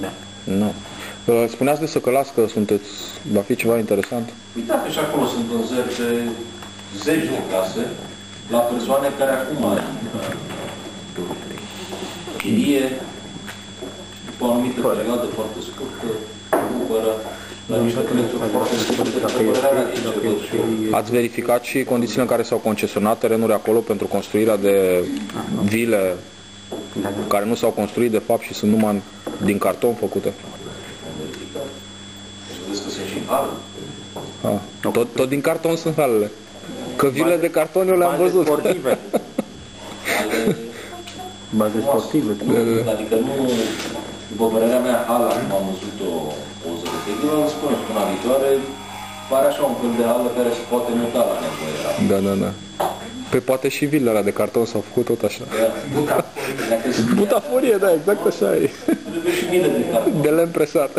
Da. Nu. Uh, Spuneați de Săcălască, sunteți, va fi ceva interesant? Uitați că și acolo sunt vânzări de zeci de case la persoane care acum uh, chirie după o anumită perioadă foarte scurtă, cumpără la niște prețuri foarte scurte, după părerea de ce văd și eu. Ați verificat și condițiile în care s-au concesionat terenuri acolo pentru construirea de vile Da, da. Care nu s-au construit de fapt și sunt numai din carton făcute? Am verificat. Și vedeți că sunt și în hală. Ah, tot, tot din carton sunt halele. Că vile de carton eu le-am Baze văzut. sportive. Ale Baze sportive. Nu, adică nu, după părerea mea, hala, cum am văzut o poză respectivă, îmi spune până viitoare, pare așa un fel de hală care se poate muta la nevoie. Da, da, da. Pe poate și vilele alea de carton s-au făcut tot așa. Buta. Dacă sunt Butaforie, da, exact așa e. trebuie și bine de carton. De lemn presat.